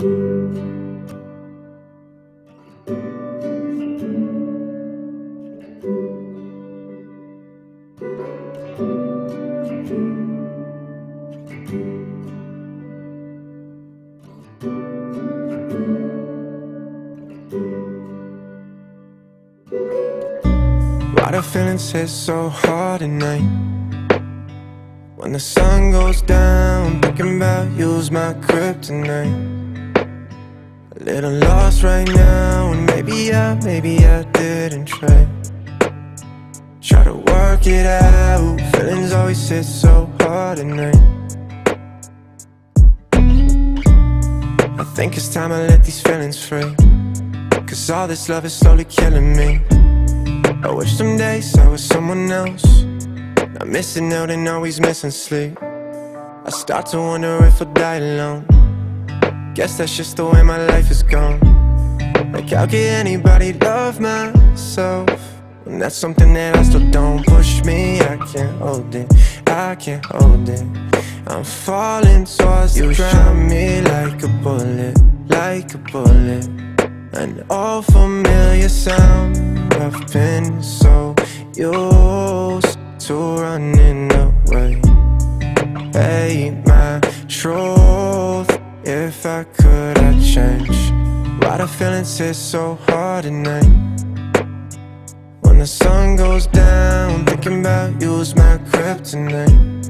Why the feelings hit so hard at night? When the sun goes down, thinking about you's my kryptonite. A little lost right now, and maybe I, maybe I didn't try. Try to work it out, feelings always hit so hard at night. I think it's time I let these feelings free. Cause all this love is slowly killing me. I wish some days I was someone else. Not missing out and always missing sleep. I start to wonder if I'll die alone. Guess that's just the way my life is gone. Like, how can anybody love myself? And that's something that I still don't push me. I can't hold it, I can't hold it. I'm falling towards you, shot me like a bullet, like a bullet. An all familiar sound I've been so used to running away Ain't my truth If I could, I'd change. Why the feelings hit so hard at night? When the sun goes down Thinking about you's my kryptonite.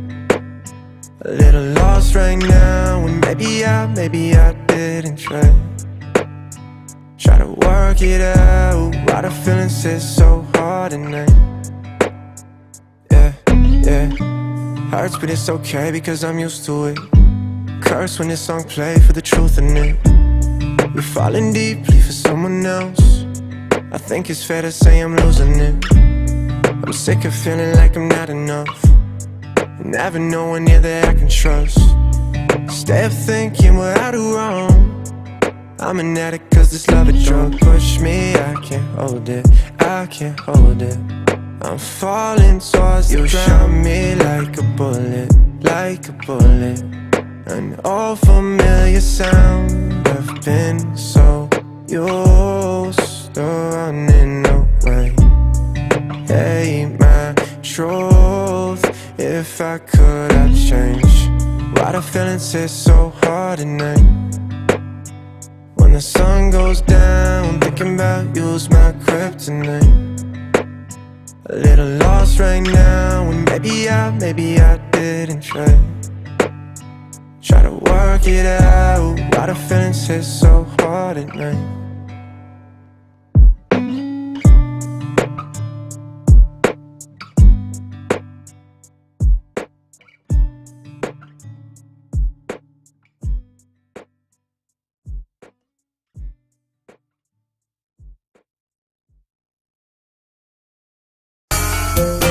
A little lost right now And maybe I, maybe I didn't try. Try to work it out Why the feelings hit so hard at night? Yeah, yeah. Hurts but it's okay because I'm used to it Curse when this song play for the truth in it. You're falling deeply for someone else. I think it's fair to say I'm losing it. I'm sick of feeling like I'm not enough. Never knowing near that I can trust. Stay up thinking what I do wrong I'm an addict cause this love a drug. Push me, I can't hold it, I can't hold it. I'm falling towards the ground. you shot me like a bullet, like a bullet An all familiar sound I've been so used to running away. Ain't my truth If I could, I'd change. Why the feelings hit so hard at night? When the sun goes down, thinking about you's my kryptonite. A little lost right now, and maybe I, maybe I didn't try get it out. Why the feelings hit so hard at night? Thank